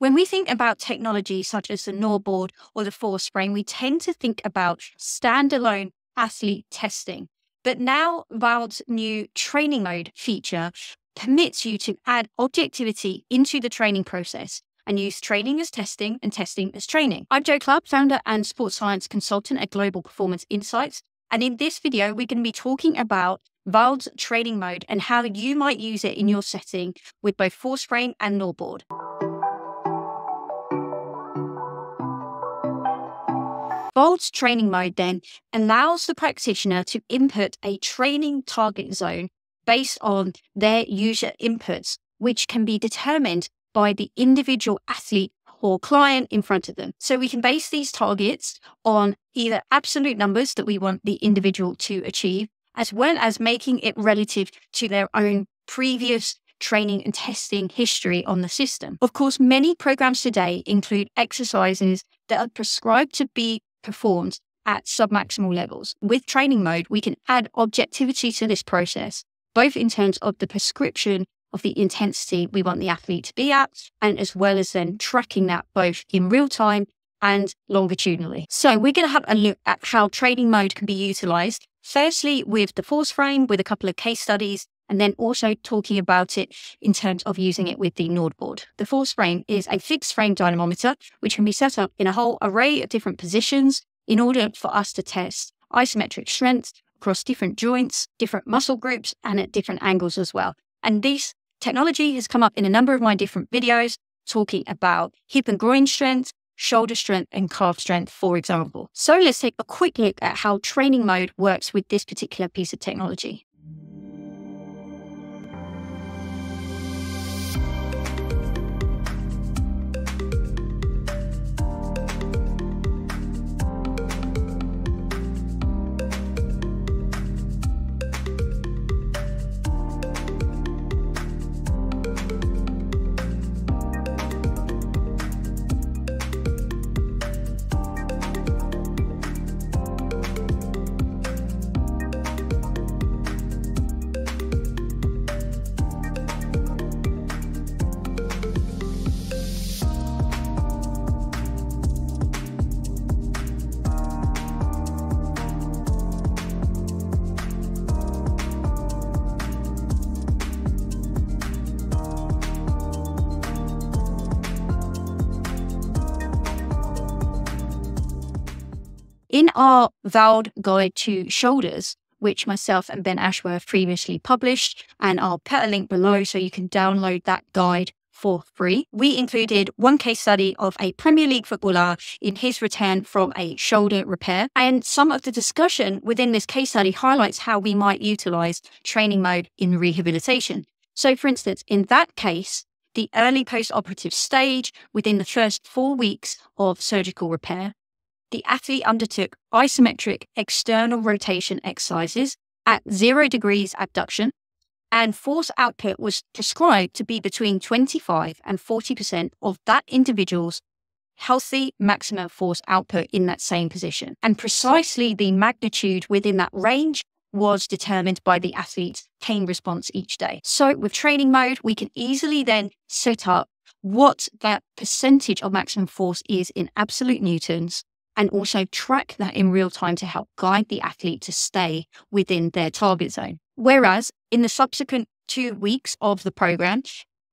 When we think about technology such as the NordBord or the Force Frame, we tend to think about standalone athlete testing. But now Vald's new training mode feature permits you to add objectivity into the training process and use training as testing and testing as training. I'm Jo Clubb, founder and sports science consultant at Global Performance Insights. And in this video, we're going to be talking about Vald's training mode and how you might use it in your setting with both Force Frame and NordBord. Vald's training mode then allows the practitioner to input a training target zone based on their user inputs, which can be determined by the individual athlete or client in front of them. So we can base these targets on either absolute numbers that we want the individual to achieve, as well as making it relative to their own previous training and testing history on the system. Of course, many programs today include exercises that are prescribed to be performed at submaximal levels. With training mode, we can add objectivity to this process, both in terms of the prescription of the intensity we want the athlete to be at, and as well as then tracking that both in real time and longitudinally. So we're going to have a look at how training mode can be utilized. Firstly, with the force frame, with a couple of case studies, and then also talking about it in terms of using it with the NordBord. The force frame is a fixed frame dynamometer, which can be set up in a whole array of different positions in order for us to test isometric strength across different joints, different muscle groups, and at different angles as well. And this technology has come up in a number of my different videos talking about hip and groin strength, shoulder strength, and calf strength, for example. So let's take a quick look at how training mode works with this particular piece of technology. In our Vald Guide to Shoulders, which myself and Ben Ashworth previously published, and I'll put a link below so you can download that guide for free. We included one case study of a Premier League footballer in his return from a shoulder repair. And some of the discussion within this case study highlights how we might utilize training mode in rehabilitation. So, for instance, in that case, the early post operative stage within the first four weeks of surgical repair the athlete undertook isometric external rotation exercises at zero degrees abduction, and force output was prescribed to be between 25 and 40% of that individual's healthy maximum force output in that same position. And precisely the magnitude within that range was determined by the athlete's pain response each day. So with training mode, we can easily then set up what that percentage of maximum force is in absolute newtons and also track that in real time to help guide the athlete to stay within their target zone. Whereas in the subsequent two weeks of the program,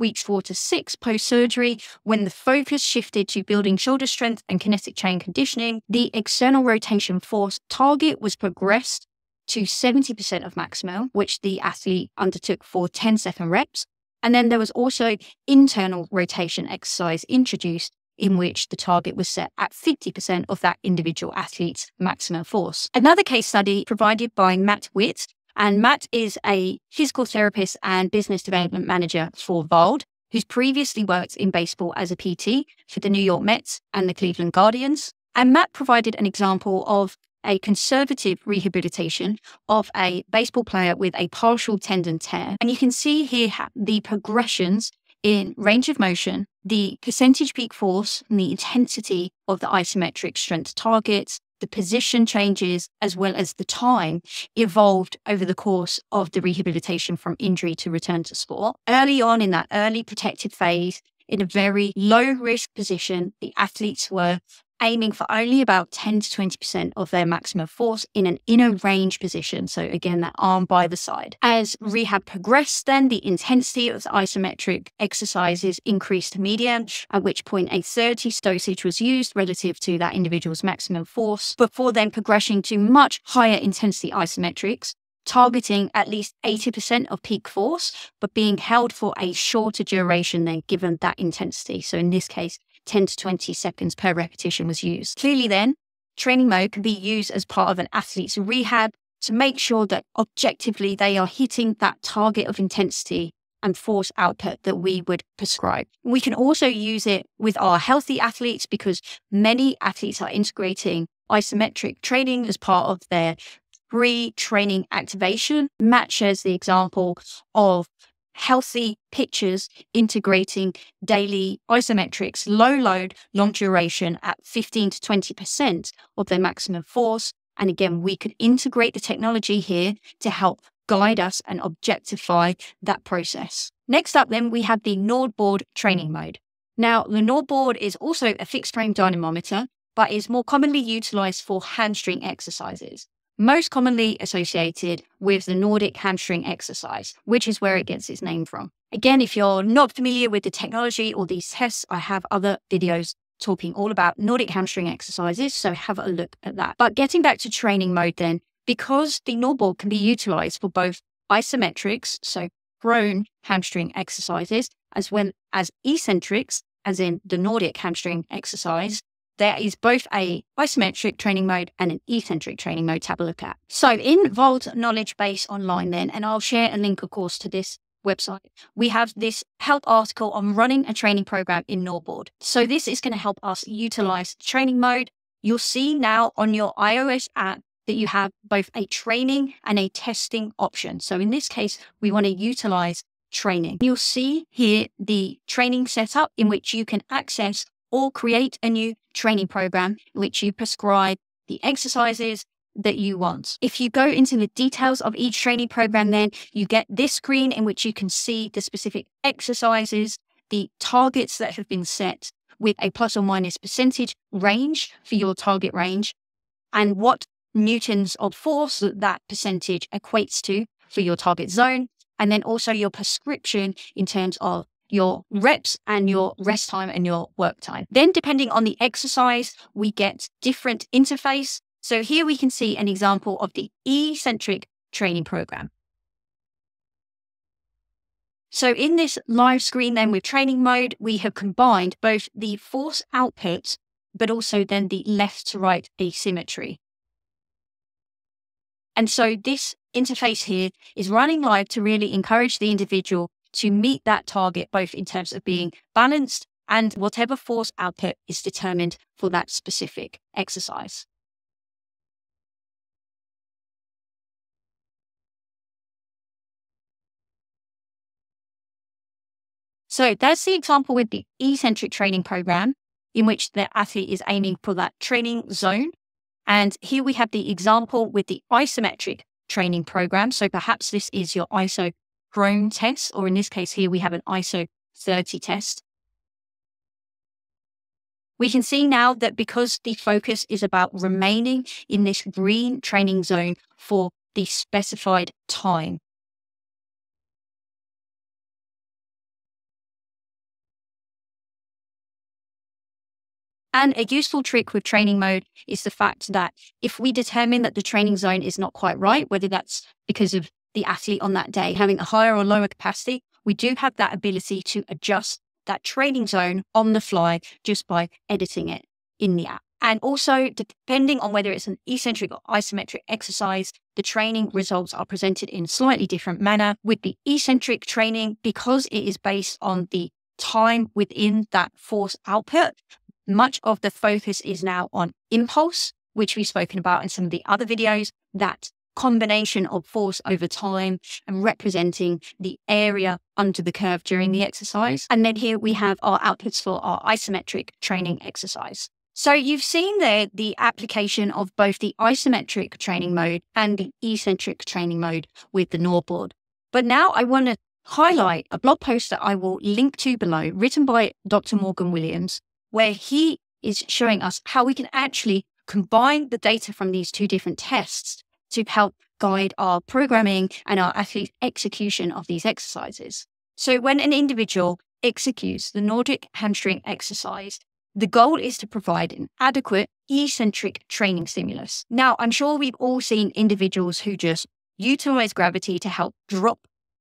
weeks four to six post surgery, when the focus shifted to building shoulder strength and kinetic chain conditioning, the external rotation force target was progressed to 70% of maximum, which the athlete undertook for 10 second reps. And then there was also internal rotation exercise introduced in which the target was set at 50% of that individual athlete's maximum force. Another case study provided by Matt Witt, and Matt is a physical therapist and business development manager for Vald, who's previously worked in baseball as a PT for the New York Mets and the Cleveland Guardians. And Matt provided an example of a conservative rehabilitation of a baseball player with a partial tendon tear. And you can see here the progressions in range of motion, the percentage peak force and the intensity of the isometric strength targets, the position changes, as well as the time evolved over the course of the rehabilitation from injury to return to sport. Early on in that early protected phase, in a very low risk position. The athletes were aiming for only about 10 to 20% of their maximum force in an inner range position. So, again, that arm by the side. As rehab progressed, then the intensity of the isometric exercises increased to medium, at which point a 30 dosage was used relative to that individual's maximum force, before then progressing to much higher intensity isometrics targeting at least 80% of peak force, but being held for a shorter duration than given that intensity. So in this case, 10 to 20 seconds per repetition was used. Clearly, then, training mode can be used as part of an athlete's rehab to make sure that objectively they are hitting that target of intensity and force output that we would prescribe. We can also use it with our healthy athletes because many athletes are integrating isometric training as part of their pre training activation. Matt shares the example of healthy pitchers integrating daily isometrics, low load, long duration at 15 to 20% of their maximum force. And again, we could integrate the technology here to help guide us and objectify that process. Next up, then, we have the NordBord training mode. Now, the NordBord is also a fixed frame dynamometer, but is more commonly utilized for hamstring exercises most commonly associated with the Nordic hamstring exercise, which is where it gets its name from. Again, if you're not familiar with the technology or these tests, I have other videos talking all about Nordic hamstring exercises, so have a look at that. But getting back to training mode then, because the NordBord can be utilized for both isometrics, so prone hamstring exercises, as well as eccentrics, as in the Nordic hamstring exercise, there is both a isometric training mode and an eccentric training mode to have a look at. So in Vald Knowledge Base online then, and I'll share a link, of course, to this website, we have this help article on running a training program in NordBord. So this is going to help us utilize training mode. You'll see now on your iOS app that you have both a training and a testing option. So in this case, we want to utilize training. You'll see here the training setup in which you can access or create a new training program which you prescribe the exercises that you want. If you go into the details of each training program, then you get this screen in which you can see the specific exercises, the targets that have been set with a plus or minus percentage range for your target range, and what newtons of force that that percentage equates to for your target zone, and then also your prescription in terms of your reps and your mm-hmm. rest time and your work time. Then, depending on the exercise, we get different interface. So, here we can see an example of the eccentric training program. So, in this live screen, then with training mode, we have combined both the force output, but also then the left to right asymmetry. And so, this interface here is running live to really encourage the individual to meet that target, both in terms of being balanced and whatever force output is determined for that specific exercise. So that's the example with the eccentric training program in which the athlete is aiming for that training zone. And here we have the example with the isometric training program. So perhaps this is your ISO prone test, or in this case here, we have an ISO 30 test. We can see now that because the focus is about remaining in this green training zone for the specified time. And a useful trick with training mode is the fact that if we determine that the training zone is not quite right, whether that's because of the athlete on that day, having a higher or lower capacity, we do have that ability to adjust that training zone on the fly just by editing it in the app. And also, depending on whether it's an eccentric or isometric exercise, the training results are presented in slightly different manner. With the eccentric training, because it is based on the time within that force output, much of the focus is now on impulse, which we've spoken about in some of the other videos, that combination of force over time and representing the area under the curve during the exercise. And then here we have our outputs for our isometric training exercise. So you've seen there the application of both the isometric training mode and the eccentric training mode with the NordBord. But now I want to highlight a blog post that I will link to below, written by Dr. Morgan Williams, where he is showing us how we can actually combine the data from these two different tests to help guide our programming and our execution of these exercises. So when an individual executes the Nordic hamstring exercise, the goal is to provide an adequate eccentric training stimulus. Now, I'm sure we've all seen individuals who just utilize gravity to help drop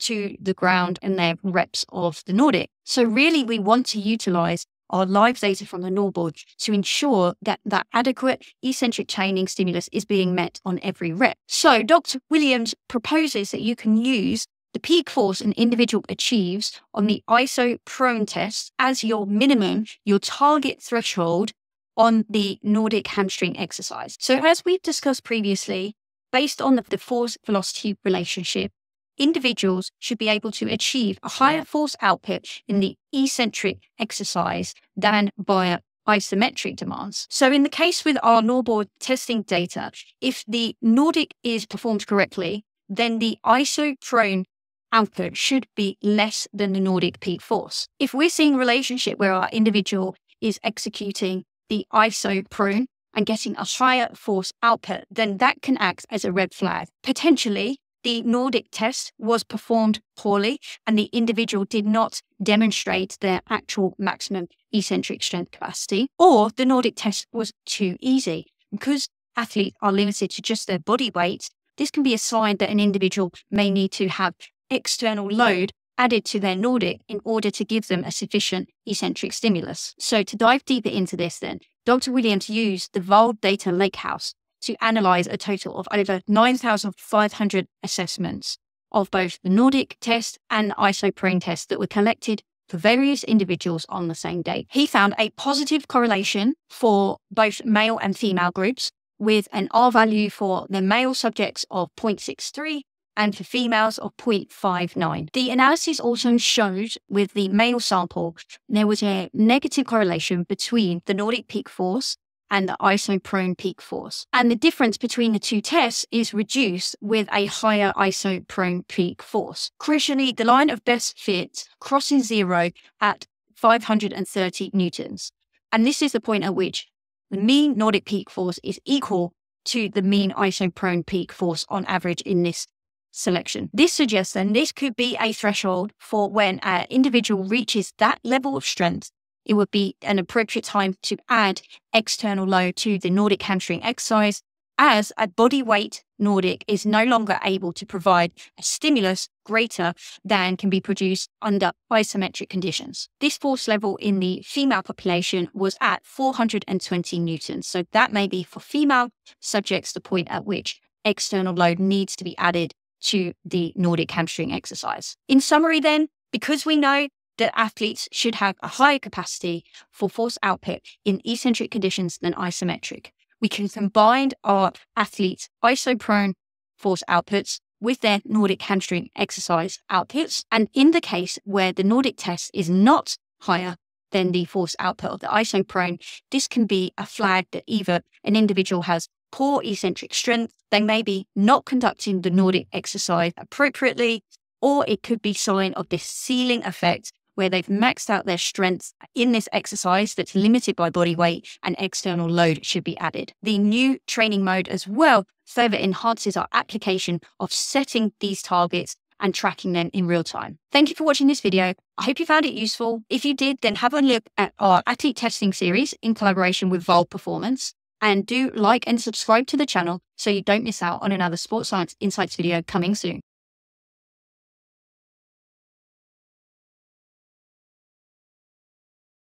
to the ground in their reps of the Nordic. So really, we want to utilize our live data from the NordBord to ensure that that adequate eccentric training stimulus is being met on every rep. So Dr. Williams proposes that you can use the peak force an individual achieves on the isoprone test as your minimum, your target threshold on the Nordic hamstring exercise. So as we've discussed previously, based on the, the force velocity relationship, individuals should be able to achieve a higher force output in the eccentric exercise than via isometric demands. So in the case with our NordBord testing data, if the Nordic is performed correctly, then the isoprone output should be less than the Nordic peak force. If we're seeing a relationship where our individual is executing the isoprone and getting a higher force output, then that can act as a red flag. Potentially, the Nordic test was performed poorly and the individual did not demonstrate their actual maximum eccentric strength capacity, or the Nordic test was too easy. Because athletes are limited to just their body weight, this can be a sign that an individual may need to have external load added to their Nordic in order to give them a sufficient eccentric stimulus. So to dive deeper into this then, Dr. Williams used the VALD Data Lakehouse to analyze a total of over 9,500 assessments of both the Nordic test and isoprone test that were collected for various individuals on the same day. He found a positive correlation for both male and female groups with an R value for the male subjects of 0.63 and for females of 0.59. The analysis also showed with the male sample, there was a negative correlation between the Nordic peak force and the isoprone peak force. And the difference between the two tests is reduced with a higher isoprone peak force. Crucially, the line of best fit crosses zero at 530 newtons. And this is the point at which the mean Nordic peak force is equal to the mean isoprone peak force on average in this selection. This suggests then this could be a threshold for when an individual reaches that level of strength it would be an appropriate time to add external load to the Nordic hamstring exercise as a body weight Nordic is no longer able to provide a stimulus greater than can be produced under isometric conditions. This force level in the female population was at 420 newtons. So that may be for female subjects the point at which external load needs to be added to the Nordic hamstring exercise. In summary, then, because we know that athletes should have a higher capacity for force output in eccentric conditions than isometric. We can combine our athletes' isoprone force outputs with their Nordic hamstring exercise outputs. And in the case where the Nordic test is not higher than the force output of the isoprone, this can be a flag that either an individual has poor eccentric strength, they may be not conducting the Nordic exercise appropriately, or it could be sign of this ceiling effect where they've maxed out their strengths in this exercise that's limited by body weight and external load should be added. The new training mode as well further enhances our application of setting these targets and tracking them in real time. Thank you for watching this video. I hope you found it useful. If you did, then have a look at our athlete testing series in collaboration with Vald Performance. And do like and subscribe to the channel so you don't miss out on another Sports Science Insights video coming soon.